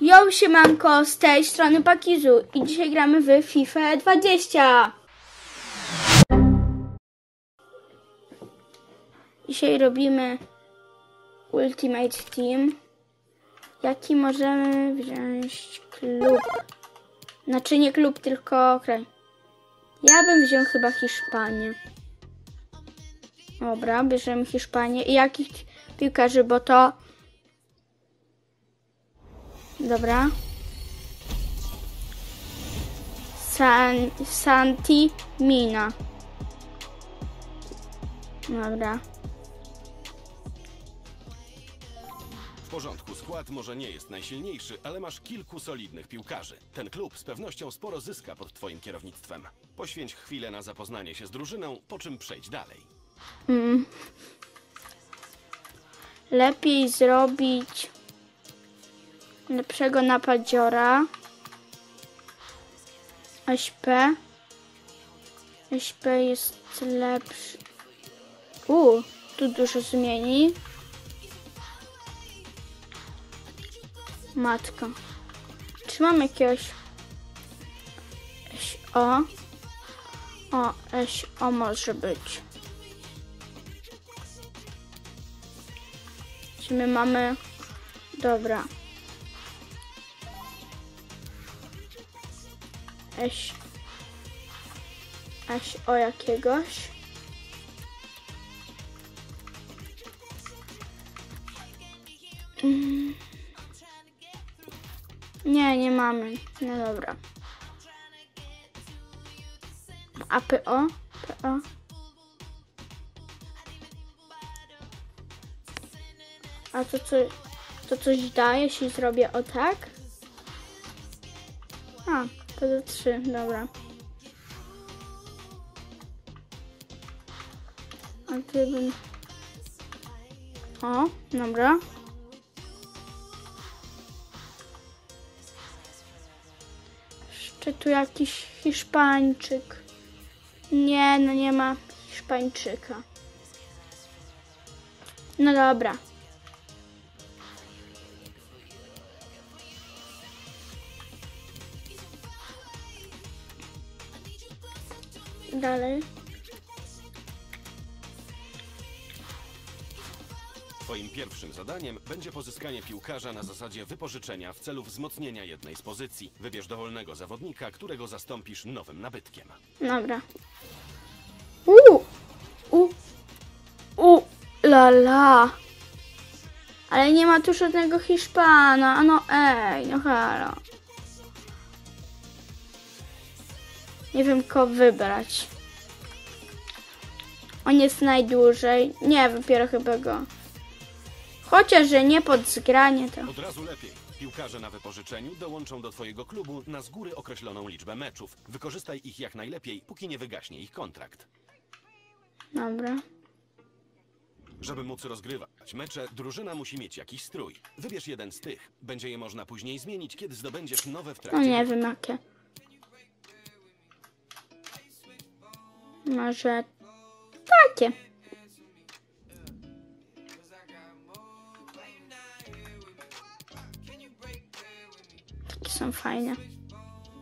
Yo, siemanko, z tej strony Pakizu i dzisiaj gramy w FIFA 20. Dzisiaj robimy Ultimate Team. Jaki możemy wziąć klub? Znaczy nie klub, tylko kraj. Ja bym wziął chyba Hiszpanię. Dobra, bierzemy Hiszpanię. I jakich piłkarzy, bo to... Dobra. San, Santi Mina. Dobra. W porządku, skład może nie jest najsilniejszy, ale masz kilku solidnych piłkarzy. Ten klub z pewnością sporo zyska pod twoim kierownictwem. Poświęć chwilę na zapoznanie się z drużyną, po czym przejdź dalej. Lepiej zrobić lepszego napadziora. SP. SP jest lepszy. U, tu dużo zmieni. Matka. Czy mam jakiegoś SO? O, SO może być. Czy my mamy... Dobra. Eś... Eś o jakiegoś. Mm. Nie, nie mamy. No dobra. A PO? PO? A to, co, to coś da, jeśli zrobię o tak? To do 3, dobra. A gdybym... O, dobra. Jeszcze tu jakiś Hiszpańczyk. Nie, no nie ma Hiszpańczyka. No dobra. Dalej. Twoim pierwszym zadaniem będzie pozyskanie piłkarza na zasadzie wypożyczenia w celu wzmocnienia jednej z pozycji. Wybierz dowolnego zawodnika, którego zastąpisz nowym nabytkiem. Dobra. U, u, u, la la. Ale nie ma tu żadnego Hiszpana. No ej, no halo. Nie wiem, kogo wybrać. On jest najdłużej. Nie, dopiero chyba go. Chociaż, że nie pod zgranie to. Od razu lepiej. Piłkarze na wypożyczeniu dołączą do twojego klubu na z góry określoną liczbę meczów. Wykorzystaj ich jak najlepiej, póki nie wygaśnie ich kontrakt. Dobra. Żeby móc rozgrywać mecze, drużyna musi mieć jakiś strój. Wybierz jeden z tych. Będzie je można później zmienić, kiedy zdobędziesz nowe w trakcie. No nie wiem jakie. Może takie. Takie są fajne.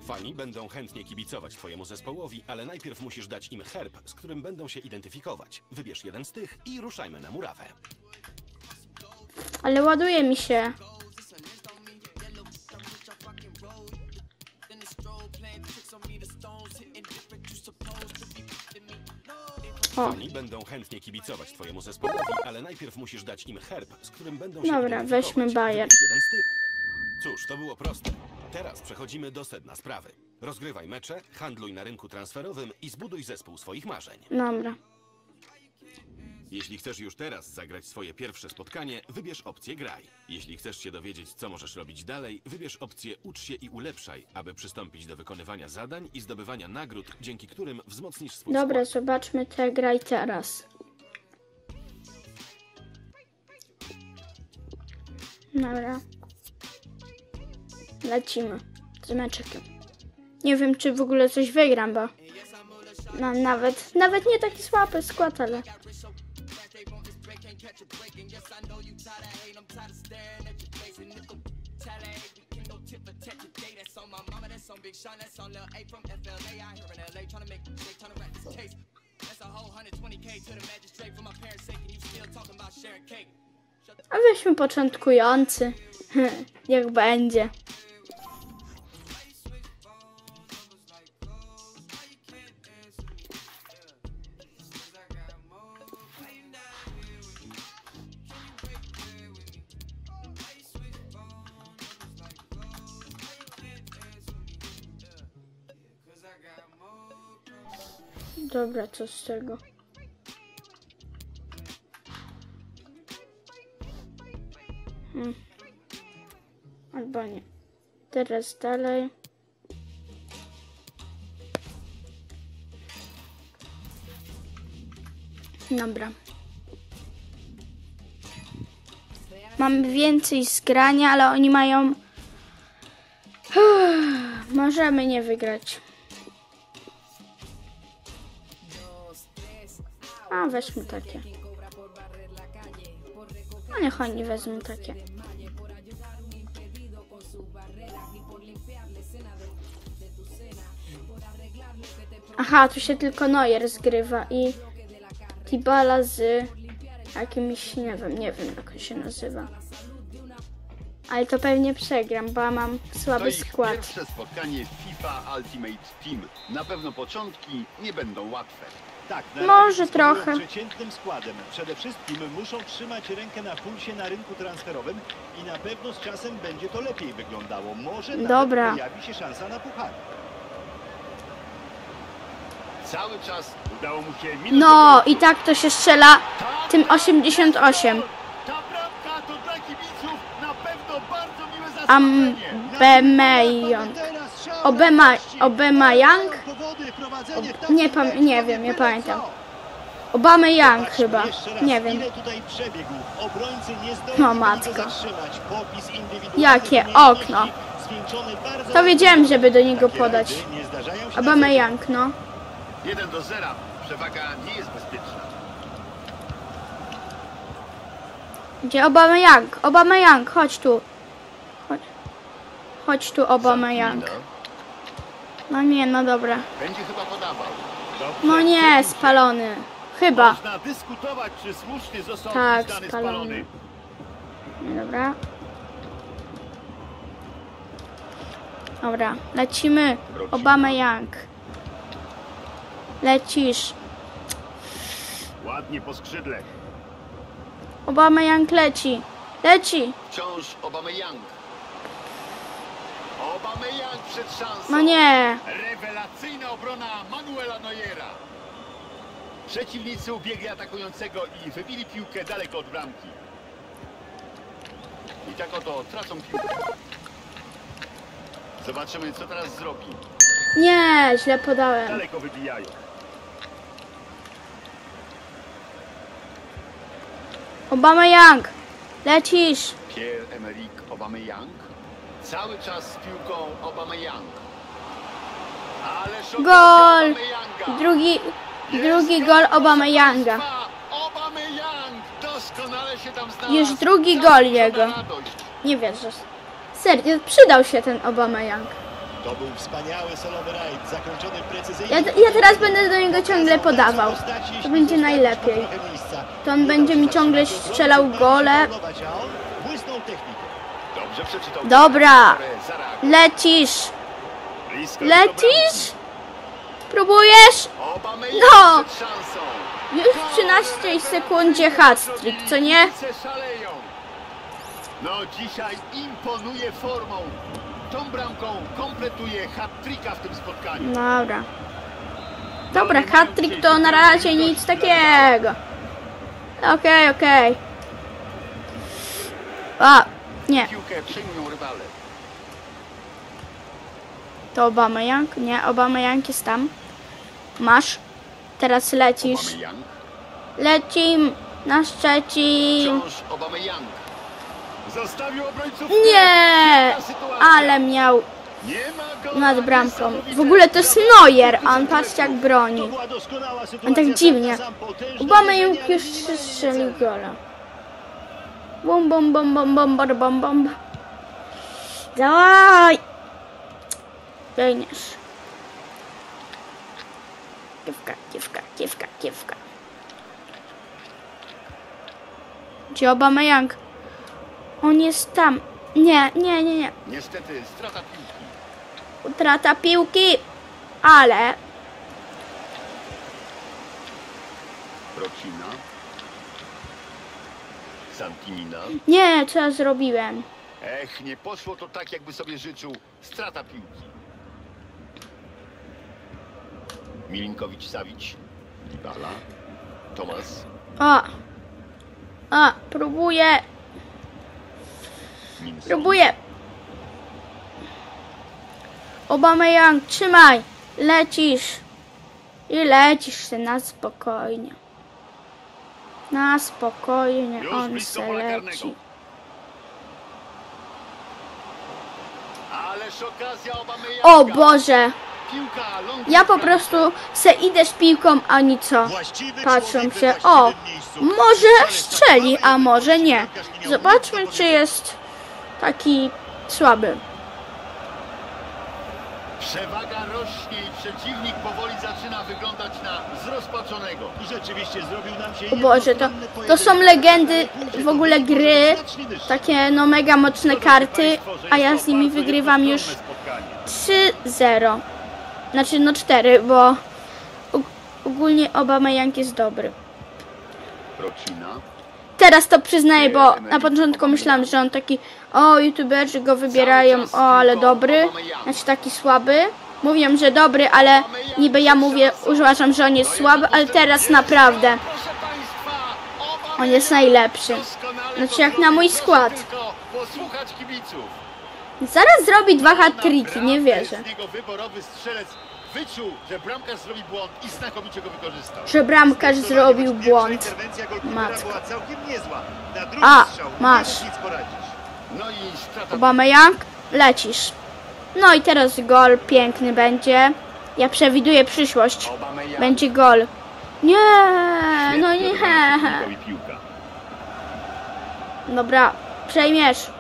Fani będą chętnie kibicować twojemu zespołowi, ale najpierw musisz dać im herb, z którym będą się identyfikować. Wybierz jeden z tych i ruszajmy na murawę. Ale ładuje mi się. O, Fani będą chętnie kibicować twojemu zespołowi, ale najpierw musisz dać im herb, z którym będą się Dobra, weźmy Bayer. Cóż, to było proste. Teraz przechodzimy do sedna sprawy. Rozgrywaj mecze, handluj na rynku transferowym i zbuduj zespół swoich marzeń. dobra. Jeśli chcesz już teraz zagrać swoje pierwsze spotkanie, wybierz opcję graj. Jeśli chcesz się dowiedzieć, co możesz robić dalej, wybierz opcję ucz się i ulepszaj, aby przystąpić do wykonywania zadań i zdobywania nagród, dzięki którym wzmocnisz swój Dobra, skład. zobaczmy tę graj teraz. Dobra. Lecimy z meczekiem. Nie wiem, czy w ogóle coś wygram, bo mam nawet, nawet nie taki słaby skład, ale late. I'm tired of staring at your face and if I'm tired weekend, no tip for tat today. That's on my mama, that's on Big Sean, that's on Lil A from FLA. I hear in LA trying to make a trying to wrap this case. That's a whole 120k to the magistrate for my parents' sake, and you still talking about sharing cake. A weźmy początkujący. Jak będzie. Dobra, co z tego? Hmm. Albo nie. Teraz dalej. Dobra. Mam więcej zgrania, ale oni mają. Możemy nie wygrać. A, weźmy takie. No niech oni wezmą takie. Aha, tu się tylko Neuer zgrywa i Tibala z jakimś, nie wiem, nie wiem jak on się nazywa. Ale to pewnie przegram, bo mam To słaby ich skład. pierwsze spotkanie FIFA Ultimate Team. Na pewno początki nie będą łatwe. Tak, na Może razie trochę. przeciętnym składem. Przede wszystkim muszą trzymać rękę na pulsie na rynku transferowym i na pewno z czasem będzie to lepiej wyglądało. Może nawet Dobra. pojawi się szansa na puchar. Cały czas Udało mu się minut No i tak to się strzela tym 88. Ta bramka to dla kibiców na pewno bardzo miłe Am- zaskoczenie. Bemejon. Obema, Obema Young? Nie pam- nie wiem, nie pamiętam. Obama Young chyba. Nie wiem. No, matko. Jakie okno. To wiedziałem, żeby do niego podać. Obama. Young, no. 1 do 0. Przewaga nie jest bezpieczna. Gdzie Obama Young? Obama Young, chodź tu. Chodź. Chodź tu, Obama Young. No nie, no dobra. Będzie chyba podawał. Dobrze, No nie, spalony. Chyba. Można dyskutować, czy słusznie został Tak, spalony. spalony. Dobra. Dobra, lecimy. Obama Young. Lecisz. Ładnie po skrzydle. Obama Young leci. Leci. Wciąż Aubameyang. Aubameyang przed szansą. No nie. Rewelacyjna obrona Manuela Neuera. Przeciwnicy ubiegli atakującego i wybili piłkę daleko od bramki. I tak oto tracą piłkę. Zobaczymy, co teraz zrobi. Nie, źle podałem. Daleko wybijają. Obama Young. Lecisz. Pierre-Emerick Aubameyang. Cały czas z piłką Aubameyang. Ale Gol. Drugi, drugi gol znalazł. Już drugi gol jego. Nie wierzę. Serio, przydał się ten Obama Young. To był wspaniały solowy rajd, zakończony precyzyjnie. Ja, ja teraz będę do niego ciągle podawał. To będzie najlepiej. To on będzie mi ciągle strzelał gole. Dobra. Lecisz. Lecisz? Próbujesz? No. Już w 13 sekundzie hat-trick, co nie? No dzisiaj imponuje formą. Tą bramką kompletuje hat-tricka w tym spotkaniu. Dobra. Dobra, hat-trick to na razie nic takiego. Okej, okej. A, nie. Piłkę przyjmują rywale. To Obama Young? Nie, Obama Young jest tam. Masz. Teraz lecisz. Lecim na Szczecin. Nie! Ale miał nad bramką. W ogóle to jest Neuer, a on patrzcie jak broni. On tak dziwnie. Obama Young już strzelił gola. Bum, bum, bum, bum, bum, bum, bum, bum. Dawaj! Biegniesz. Kiewka, kiewka, kiewka, kiewka. Gdzie Obameyang? On jest tam. Nie, nie, nie, nie. Niestety strata piłki. Utrata piłki. Ale Procina. Santimina. nie, co ja zrobiłem? Ech, nie poszło to tak, jakby sobie życzył. Strata piłki. Milinkowicz-Sawić. Dybala. Tomas. O. A, próbuję, Minson. próbuję. Obameyang, trzymaj. Lecisz. I lecisz se na spokojnie. Na spokojnie on se leci. O Boże, ja po prostu se idę z piłką, a nic co. Patrzą się, o, może strzeli, a może nie. Zobaczmy, czy jest taki słaby. Przewaga rośnie i przeciwnik powoli zaczyna wyglądać na zrozpaczonego. I rzeczywiście zrobił nam się O Boże, to, to są legendy w ogóle gry, takie no mega mocne karty, a ja z nimi wygrywam już 3-0. Znaczy no 4, bo og- ogólnie Obameyang jest dobry. Procina. Teraz to przyznaję, bo na początku myślałam, że on taki o, youtuberzy go wybierają, o, ale dobry, znaczy taki słaby. Mówią, że dobry, ale niby ja mówię, uważam, że on jest słaby, ale teraz naprawdę on jest najlepszy. Znaczy jak na mój skład. Zaraz zrobi dwa Naprawdę nie wierzę. Wyczuł, że bramkarz zrobi błąd i znakomicie go wykorzystał. Że bramkarz zrobił błąd. Matko. była całkiem niezła. Na drugi A, strzał masz. nic poradzić. No i strata lecisz. No i teraz gol piękny będzie. Ja przewiduję przyszłość. Będzie gol. Nie, no nie. Dobra, przejmiesz.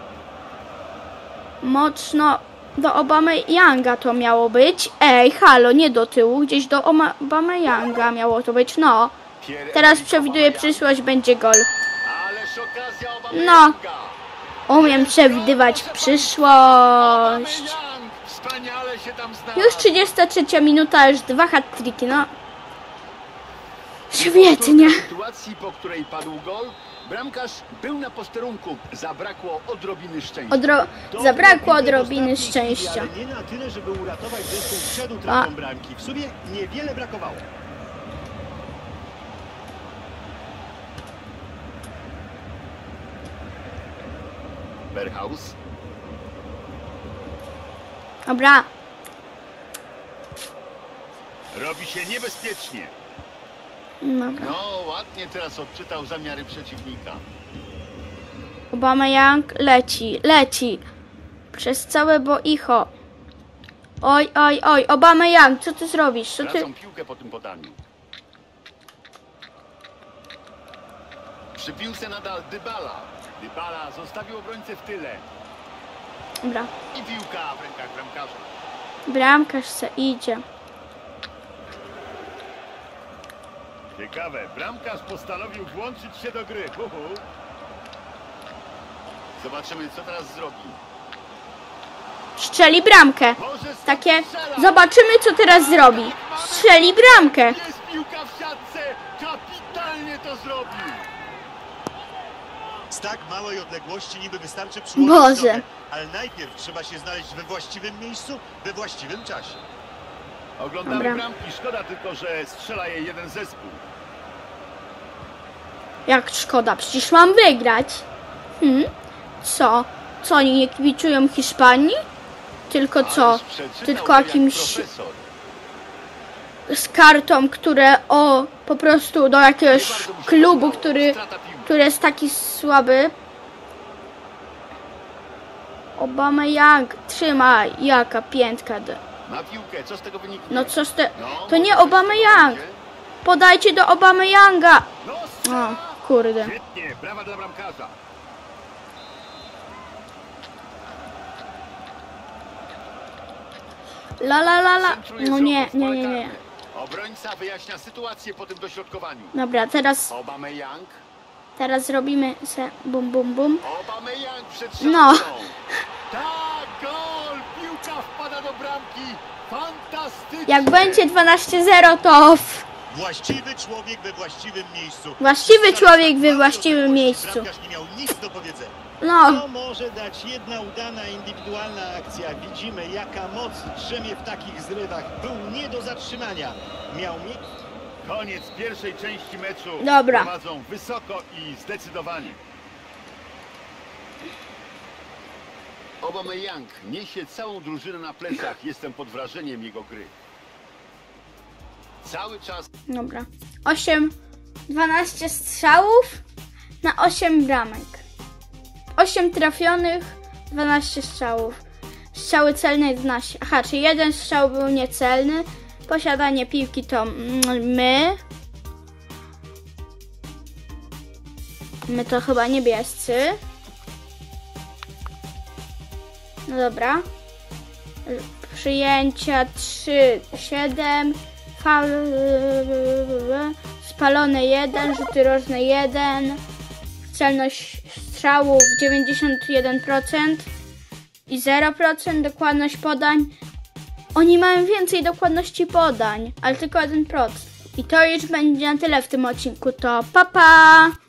Mocno do Obameyanga to miało być. Ej, halo, nie do tyłu, gdzieś do Oma- Obameyanga miało to być. No, teraz przewiduję przyszłość, będzie gol. No. Umiem przewidywać przyszłość. Już 33 minuta, już dwa hat-tricki, no. Świetnie. Sytuacji, po której padł gol, bramkarz był na posterunku. Zabrakło odrobiny szczęścia. Odro zabrakło odrobiny szczęścia. Ale nie na tyle, żeby uratować zespół przed utratą bramki. W sumie niewiele brakowało. Berhaus. Dobra, Robi się niebezpiecznie. Dobra. No, ładnie teraz odczytał zamiary przeciwnika. Obameyang leci, leci. Przez całe boicho. Oj, oj, oj, Obameyang, co ty zrobisz? Co ty... Tracą piłkę po tym podaniu. Przy piłce nadal Dybala. Dybala zostawił obrońcę w tyle. Dobra, I piłka w rękach bramkarza. bramkarz se idzie. Ciekawe, bramkarz postanowił włączyć się do gry. Hu, hu. Zobaczymy, co teraz zrobi. Strzeli bramkę. Może Takie, zobaczymy co teraz zrobi. Strzeli bramkę. Jest piłka w siatce. Kapitalnie to zrobił. Z tak małej odległości niby wystarczy przyłożyć Boże. nogę, ale najpierw trzeba się znaleźć we właściwym miejscu, we właściwym czasie. Oglądamy Dobra. bramki. Szkoda tylko, że strzela je jeden zespół. Jak szkoda, przecież mam wygrać. Hmm? Co? Co oni nie kibicują Hiszpanii? Tylko co? Tylko jak jakimś z kartą, które o po prostu do jakiegoś klubu, który, który jest taki słaby. Obama Young, trzymaj, jaka piętka. d- Na piłkę, co z tego wyniknie? No co z te... No, To nie Obama Young. Podajcie do Obama Younga. No, O, kurde. Świetnie, brawa dla bramkarza. La la la la. No nie, nie, nie, nie. Obrońca wyjaśnia sytuację po tym dośrodkowaniu. Dobra, teraz, teraz robimy se bum bum bum. No. szansą. Tak, gol! Piłka wpada do bramki. Fantastycznie. Jak będzie 12-0 to Właściwy człowiek we właściwym miejscu. Właściwy człowiek we właściwym miejscu. Nie miał nic do powiedzenia. no. To może dać jedna udana indywidualna akcja. Widzimy jaka moc drzemie w takich zrywach. Był nie do zatrzymania. Miał mieć... Koniec pierwszej części meczu. Dobra. Prowadzą wysoko i zdecydowanie. Aubameyang niesie całą drużynę na plecach. Jestem pod wrażeniem jego gry. Cały czas Dobra. 8, 12 strzałów na 8 bramek. 8 trafionych, 12 strzałów. Strzały celne 11. Aha, czyli jeden strzał był niecelny. Posiadanie piłki to my. My to chyba niebiescy. No dobra. Przyjęcia 3, 7. Faul, spalone 1, rzuty rożne 1. Celność strzałów 91% i 0% dokładność podań. Oni mają więcej dokładności podań, ale tylko 1%. I to już będzie na tyle w tym odcinku. To pa pa!